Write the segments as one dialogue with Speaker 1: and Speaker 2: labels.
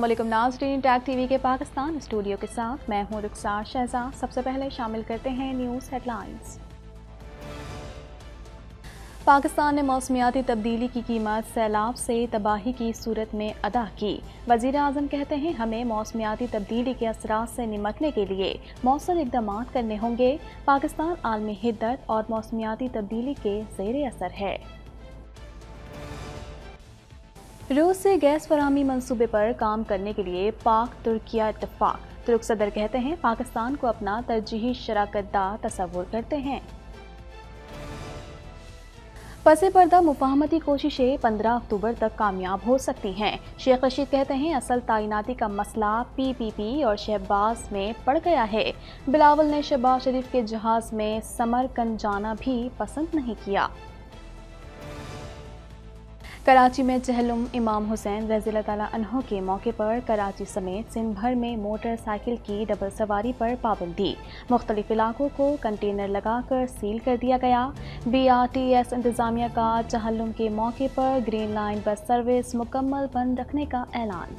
Speaker 1: वालेकुम नाजरीन, tag TV के पाकिस्तान स्टूडियो के साथ मैं हूँ रुखसार शहजाद। सबसे पहले शामिल करते हैं न्यूज़ हेडलाइंस। पाकिस्तान ने मौसमियाती तब्दीली की कीमत सैलाब से तबाही की सूरत में अदा की। वज़ीर अजम कहते हैं, हमें मौसमियाती तब्दीली के असरा से निमटने के लिए मौसर इकदाम करने होंगे। पाकिस्तान आलमी हिद्दत और मौसमियाती तब्दीली के जेर असर है। रूस से गैस फरहमी मनसूबे पर काम करने के लिए पाक तुर्किया इतफाक तुर्क सदर कहते हैं, पाकिस्तान को अपना तरजीही शराकत दा तस्वुर करते हैं। पसे पर्दा मुफाहमती कोशिशें 15 अक्टूबर तक कामयाब हो सकती हैं। शेख रशीद कहते हैं, असल तैनाती का मसला पीपीपी और शहबाज में पड़ गया है। बिलावल ने शहबाज शरीफ के जहाज़ में समरकंद जाना भी पसंद नहीं किया। कराची में चहलुम इमाम हुसैन रजील अनहों के मौके पर कराची समेत सिंध भर में मोटरसाइकिल की डबल सवारी पर पाबंदी। मुख्तलिफ़ इलाकों को कंटेनर लगाकर सील कर दिया गया। बी आर टी एस इंतज़ामिया का चहलुम के मौके पर ग्रीन लाइन बस सर्विस मुकम्मल बंद रखने का ऐलान।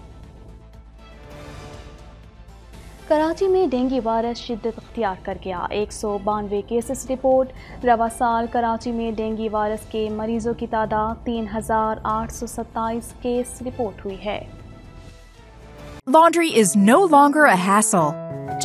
Speaker 1: कराची में डेंगू वायरस शिद्दत अख्तियार कर गया एक सौ बानवे केसेस रिपोर्ट रवा साल कराची में डेंगू वायरस के मरीजों की तादाद तीन हज़ार आठ सौ सत्ताईस केस रिपोर्ट हुई है
Speaker 2: Laundry is no longer a hassle.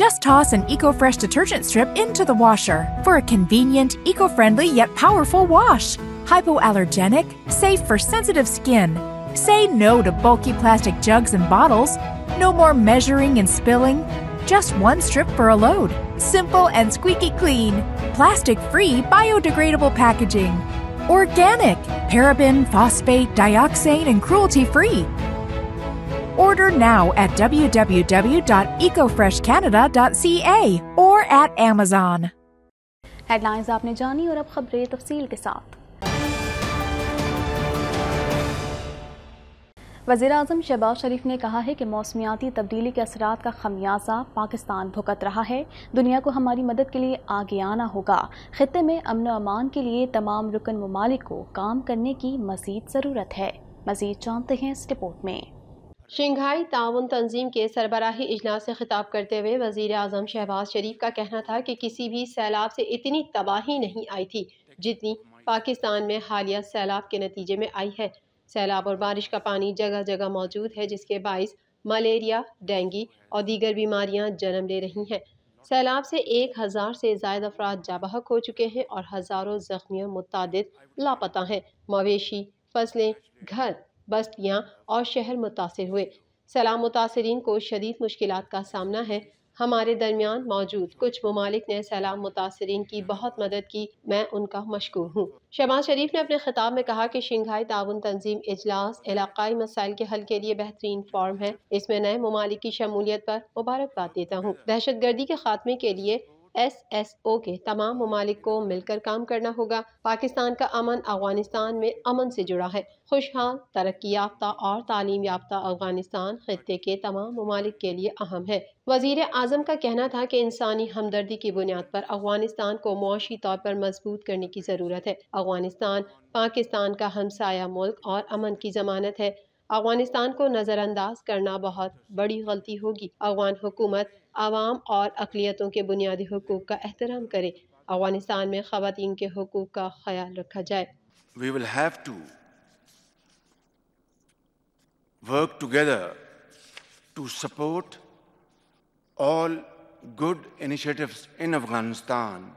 Speaker 2: Just toss an EcoFresh detergent strip into the washer for a convenient, eco-friendly yet powerful wash. Hypoallergenic, safe for sensitive skin. Say no to bulky plastic jugs and bottles. No more measuring and spilling. Just one strip for a load. Simple and squeaky clean. Plastic free, biodegradable packaging. Organic, paraben, phosphate, dioxane, and cruelty free. Order now at www.ecofreshcanada.ca or at Amazon.
Speaker 1: Headlines आपने जानी और अब खबरें तफसील के साथ वज़ीर अजम शहबाज शरीफ ने कहा है कि मौसमियाती तब्दीली के असरा का खमियाजा पाकिस्तान भुगत रहा है। दुनिया को हमारी मदद के लिए आगे आना होगा। खत्े में अमन अमान के लिए तमाम रुकन ममालिक को काम करने की मजीद ज़रूरत है। मजीद जानते हैं इस रिपोर्ट में।
Speaker 3: शंघाई ताउन तंजीम के सरबराही इजलास से खिताब करते हुए वज़ीर अजम शहबाज शरीफ का कहना था कि किसी भी सैलाब से इतनी तबाही नहीं आई थी जितनी पाकिस्तान में हालिया सैलाब के नतीजे में आई है। सैलाब और बारिश का पानी जगह जगह मौजूद है, जिसके बायस मलेरिया, डेंगू और दीगर बीमारियाँ जन्म ले रही हैं। सैलाब से एक हज़ार से ज़ायद अफराद जाबहक हो चुके हैं और हज़ारों जख्मी मुतद लापता हैं। मवेशी, फ़सलें, घर, बस्तियाँ और शहर मुतासर हुए। सैलाब मुतासरीन को शदीद मुश्किल का सामना है। हमारे दरमियान मौजूद कुछ ममालिक ने सैलाब मुतासरीन की बहुत मदद की, मैं उनका मशहूर हूँ। शहबाज शरीफ ने अपने खिताब में कहा कि शंघाई ताउन तंजीम इजलास इलाकई मसाइल के हल के लिए बेहतरीन फॉर्म है। इसमें नए ममालिक की शमूलियत पर मुबारकबाद देता हूँ। दहशत गर्दी के खात्मे के लिए एस एस ओ के तमाम ममालिक को मिलकर काम करना होगा। पाकिस्तान का अमन अफ़गानिस्तान में अमन से जुड़ा है। खुशहाल, तरक्की याफ्ता और तालीम याफ्ता अफ़गानिस्तान खत्े के तमाम ममालिक के लिए अहम है। वज़ीर अजम का कहना था कि इंसानी हमदर्दी की बुनियाद पर अफ़गानिस्तान को मुआशी तौर पर मज़बूत करने की ज़रूरत है। अफ़गानिस्तान, पाकिस्तान का हमसाया मुल्क और अमन की जमानत है। अफ़गानिस्तान को नज़रअंदाज करना बहुत बड़ी गलती होगी अफगान हुकूमत आवाम और अकलीतों के बुनियादी हकूक़ का एहतराम करे अफ़गानिस्तान में ख़वान के हकूक़ का ख्याल रखा जाए
Speaker 4: We will have to work together to support all good initiatives in Afghanistan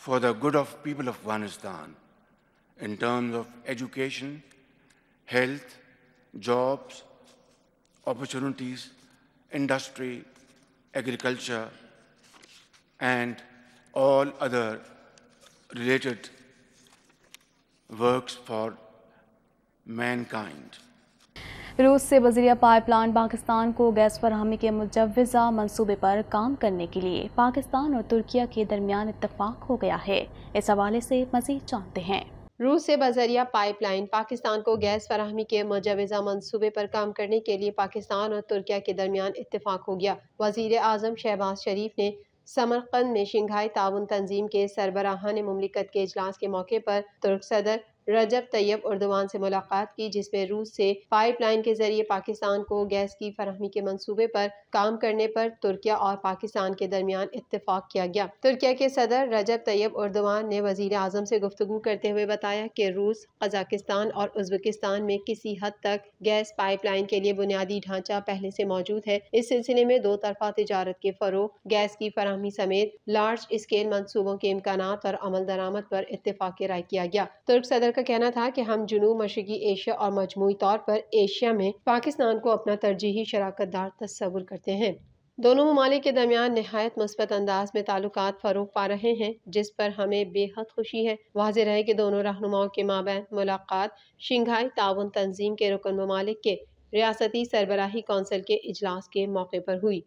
Speaker 4: for the good of people of Afghanistan in terms of education, health, jobs, opportunities, industry, agriculture, and all other related works for mankind.
Speaker 1: रूस से वजीरिया pipeline Pakistan को gas फरहमी के मुजवज़ा मनसूबे पर काम करने के लिए पाकिस्तान और तुर्किया के दरमियान इतफाक हो गया है इस हवाले से मजीद जानते हैं
Speaker 3: रूस से बजरिया पाइपलाइन, पाकिस्तान को गैस फराहमी के मुजवज़ा मनसूबे पर काम करने के लिए पाकिस्तान और तुर्किया के दरमियान इतफाक हो गया। वज़ीर अजम शहबाज शरीफ ने समरकंद में शंघाई ताउन तंजीम के सरबराहान ममलिकत के अजलास के मौके पर तुर्क सदर रजब तैयब उर्दवान से मुलाकात की जिसमें रूस से पाइपलाइन के ज़रिए पाकिस्तान को गैस की फरहमी के मंसूबे पर काम करने पर तुर्किया और पाकिस्तान के दरमियान इतफाक किया गया। तुर्किया के सदर रजब तैयब उर्दवान ने वज़ीर आज़म से गुफ्तु करते हुए बताया कि रूस, कजाकिस्तान और उज्बेकिस्तान में किसी हद तक गैस पाइपलाइन के लिए बुनियादी ढांचा पहले से मौजूद है। इस सिलसिले में दो तरफा तजारत के फरोग, गैस की फरहमी समेत लार्ज स्केल मनसूबों के इम्कान और अमल दरामद पर इतफाक राय किया गया। तुर्क सदर का कहना था कि हम जनूब मशरकी एशिया और मजमू तौर पर एशिया में पाकिस्तान को अपना तरजीही शराकत दार तस्वुर करते हैं। दोनों ममालिक के दरमियान नहायत मुस्बत अंदाज में ताल्लुक फ़रोग पा रहे हैं, जिस पर हमें बेहद खुशी है। वाज रहे कि दोनों रहनुमाओं के माबैन मुलाकात शंघाई ताउन तंजीम के रुकन ममालिक के रियासती सरबराही कौंसिल के अजलास के मौके पर हुई।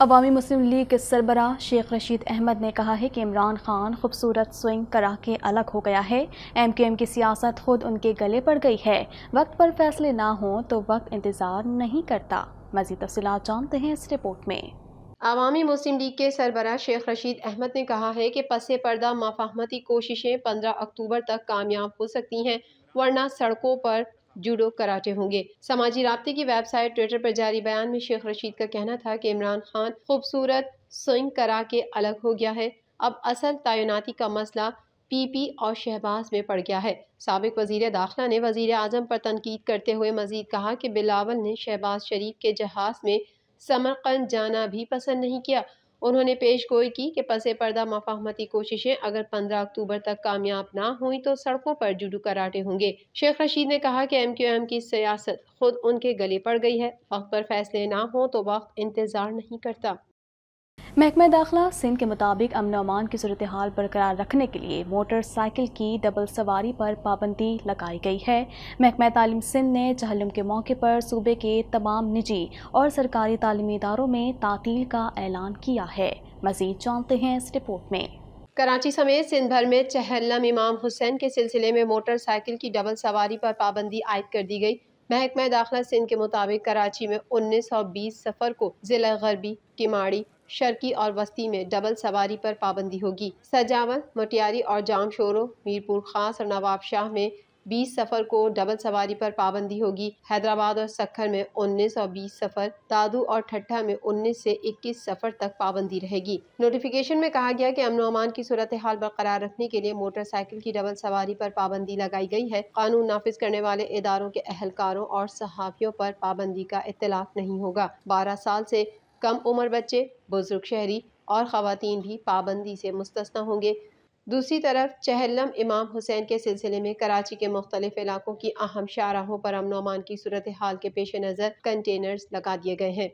Speaker 1: अवामी मुस्लिम लीग के सरबरा शेख रशीद अहमद ने कहा है कि इमरान खान खूबसूरत स्विंग करा के अलग हो गया है। एम क्यू एम की सियासत खुद उनके गले पड़ गई है। वक्त पर फैसले ना हों तो वक्त इंतज़ार नहीं करता। मजीद तफसी जानते हैं इस रिपोर्ट में।
Speaker 3: अवामी मुस्लिम लीग के सरबरा शेख रशीद अहमद ने कहा है कि पस पर्दा मफाहमती कोशिशें पंद्रह अक्टूबर तक कामयाब हो सकती हैं, वरना सड़कों पर जूडो कराटे होंगे। समाजी रबते की वेबसाइट ट्विटर पर जारी बयान में शेख रशीद का कहना था कि इमरान खान खूबसूरत स्विंग करा के अलग हो गया है। अब असल तैनाती का मसला पी पी और शहबाज में पड़ गया है। सबक वज़ीर दाखिला ने वज़ीर अजम पर तनकीद करते हुए मजीद कहा कि बिलावल ने शहबाज शरीफ के जहाज़ में समरकंद जाना भी पसंद नहीं किया। उन्होंने पेश गोई की कि पसे पर्दा मफाहमती कोशिशें अगर 15 अक्टूबर तक कामयाब ना हुई तो सड़कों पर जुडू कराटे होंगे। शेख रशीद ने कहा कि एम क्यू एम की सियासत खुद उनके गले पड़ गई है। वक्त पर फैसले ना हो तो वक्त इंतज़ार नहीं करता।
Speaker 1: महकमा दाखिला सिंध के मुताबिक अमन अमान की सूरत हाल बरकरार रखने के लिए मोटरसाइकिल की डबल सवारी पर पाबंदी लगाई गई है। महकमा तालीम सिंध ने चहलम के मौके पर सूबे के तमाम निजी और सरकारी तालीमी इदारों में तातील का ऐलान किया है। मजीद जानते हैं इस रिपोर्ट में।
Speaker 3: कराची समेत सिंध भर में चहलम इमाम हुसैन के सिलसिले में मोटरसाइकिल की डबल सवारी पर पाबंदी आयद कर दी गई। महकमा दाखिला सिंध के मुताबिक कराची में उन्नीस सौ बीस सफ़र को ज़िला गरबी किमाड़ी शर्की और वस्ती में डबल सवारी पर पाबंदी होगी। सजावल मोटियारी और जाम शोरो मीरपुर खास और नवाब शाह में 20 सफ़र को डबल सवारी पर पाबंदी होगी। हैदराबाद और सखर में 19 और 20 सफ़र, दादू और ठट्ठा में 19 से 21 सफ़र तक पाबंदी रहेगी। नोटिफिकेशन में कहा गया कि अमन अमान की सूरत हाल बरकरार रखने के लिए मोटरसाइकिल की डबल सवारी पर पाबंदी लगाई गई है। कानून नाफिज करने वाले इदारों के अहलकारों और सहाफ़ियों पर पाबंदी का इतलाक नहीं होगा। बारह साल से कम उम्र बच्चे, बुज़ुर्ग शहरी और ख़वान भी पाबंदी से मुस्तना होंगे। दूसरी तरफ़ चहलम इमाम हुसैन के सिलसिले में कराची के मुख्तलिफ़ इलाकों की अहम शाहराहों पर अमन अमान की सूरत हाल के पेश नज़र कंटेनर्स लगा दिए गए हैं।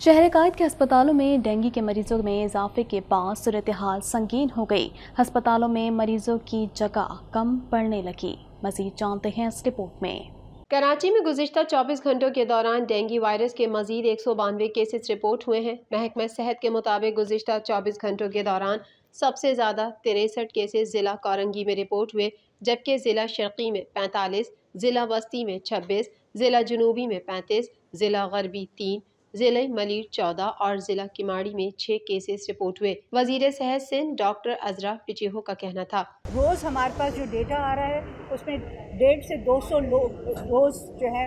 Speaker 1: शहर कायद के अस्पतालों में डेंगू के मरीजों में इजाफे के बाद सूरत हाल संगीन हो गई। अस्पतालों में मरीजों की जगह कम पड़ने लगी। मजीद जानते हैं इस रिपोर्ट में।
Speaker 3: कराची में गुजशत 24 घंटों के दौरान डेंगी वायरस के मजीद एक सौ बानवे केसेस रिपोर्ट हुए हैं। महकमा सेहत के मुताबिक गुजशत 24 घंटों के दौरान सबसे ज़्यादा तिरसठ केसेस ज़िला कारंगी में रिपोर्ट हुए, जबकि ज़िला शर्की में पैंतालीस, ज़िला वस्ती में छब्बीस, ज़िला जनूबी में पैंतीस, ज़िला गरबी तीन ज़िले मलिर चौदह और जिला किमाड़ी में छह केसेस रिपोर्ट हुए। वज़ीर सेहत सिंह डॉक्टर अजरा पिचेहो का कहना था।
Speaker 5: रोज़ हमारे पास जो डेटा आ रहा है उसमें डेढ़ से 200 लोग रोज़ जो है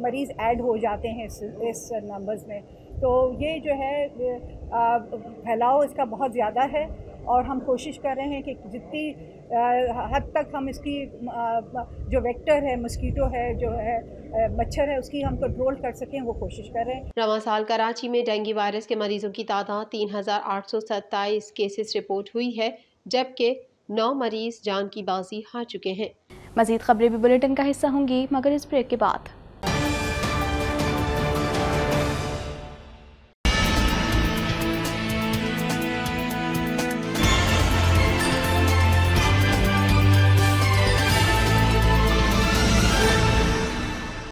Speaker 5: मरीज़ ऐड हो जाते हैं इस, इस नंबर्स में। तो ये जो है फैलाव इसका बहुत ज़्यादा है। और हम कोशिश कर रहे हैं कि जितनी हद तक हम इसकी जो वेक्टर है मस्कीटो है जो है मच्छर है उसकी हम कंट्रोल कर सकें वो कोशिश कर रहे हैं।
Speaker 3: रवा साल कराची में डेंगू वायरस के मरीजों की तादाद तीन हज़ार आठ सौ सत्ताईस केसेस रिपोर्ट हुई है जबकि नौ मरीज़ जान की बाजी हार चुके हैं।
Speaker 1: मजीद खबरें भी बुलेटिन का हिस्सा होंगी मगर इस ब्रेक के बाद।